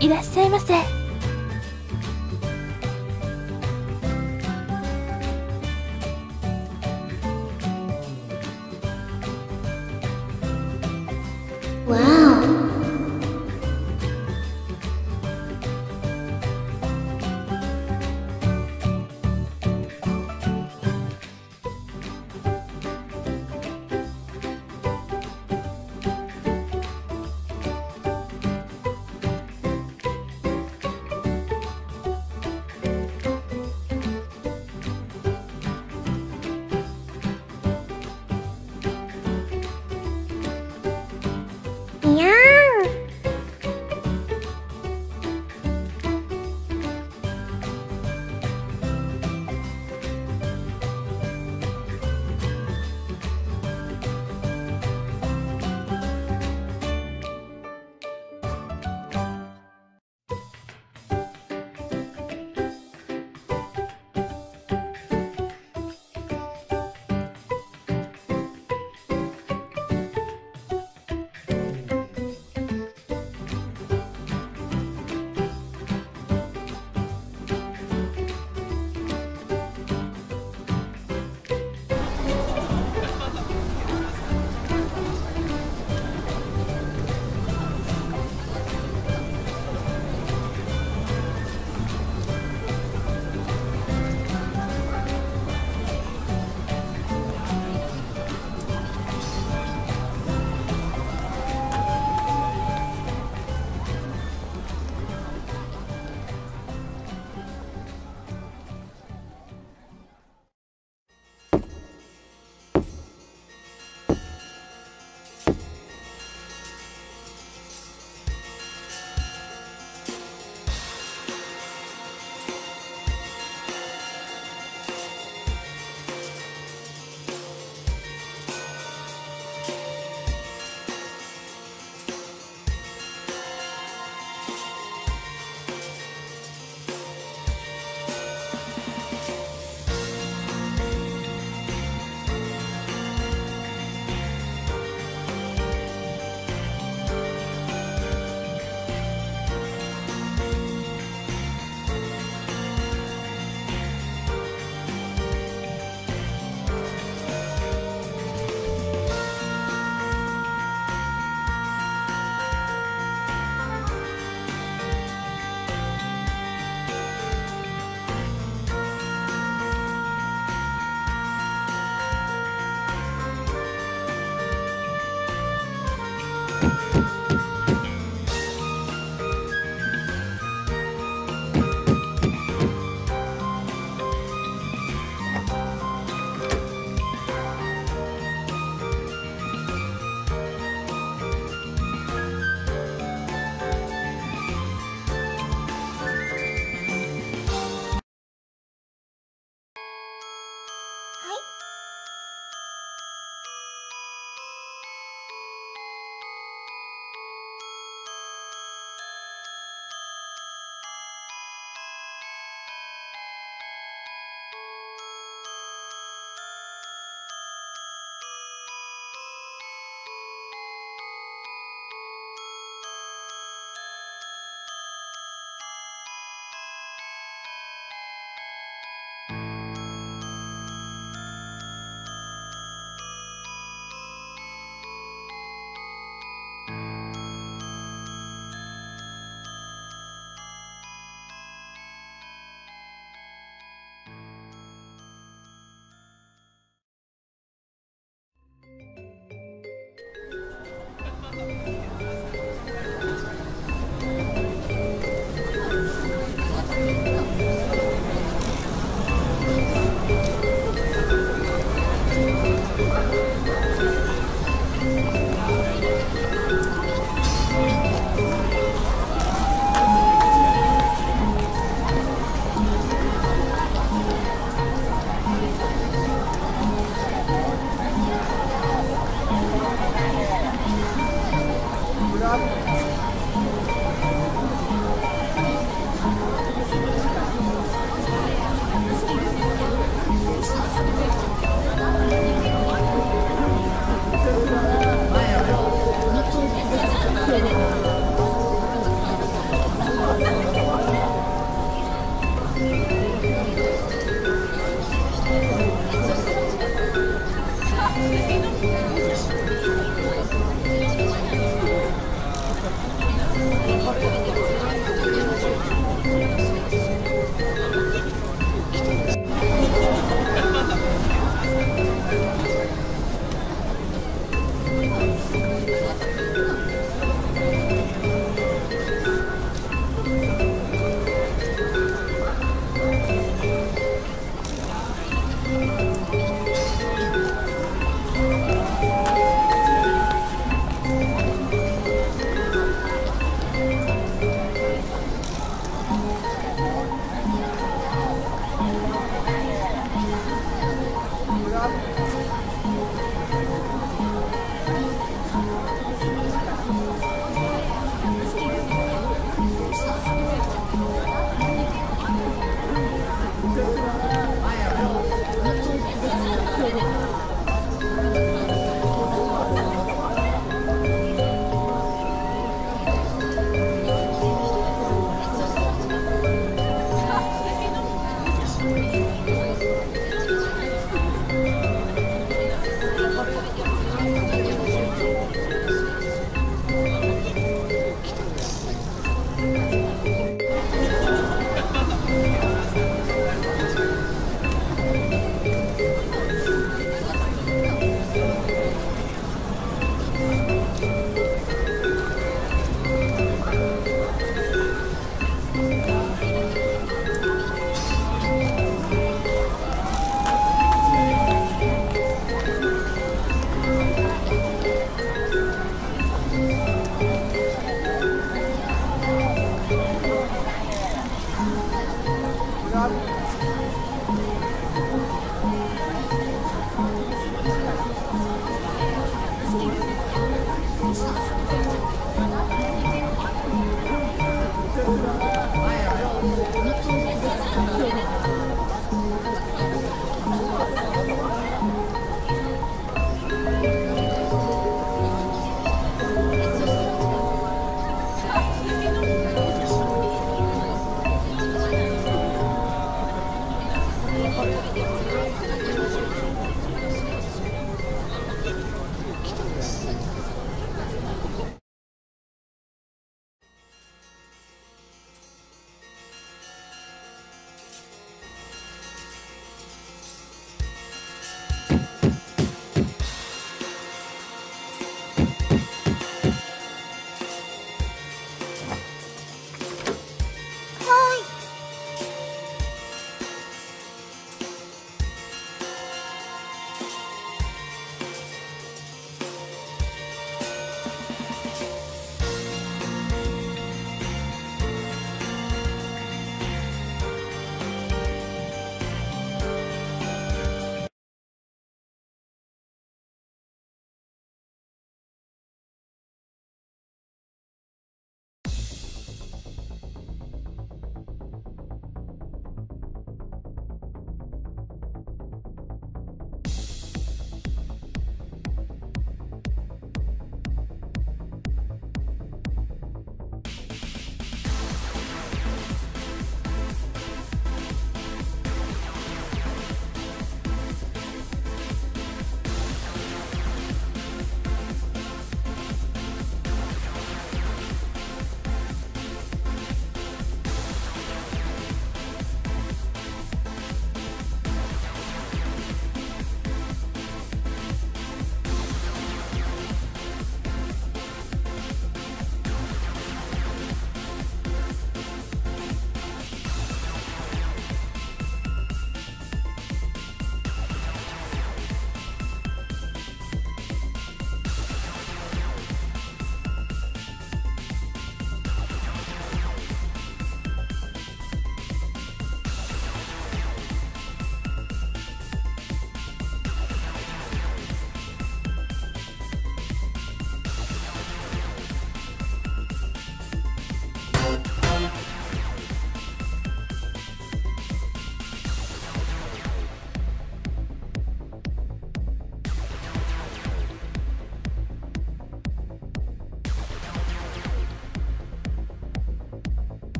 いらっしゃいませ。